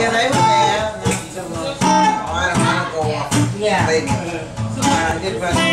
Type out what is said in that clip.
kia đấy mà nè nói nó cô. Tiền. À,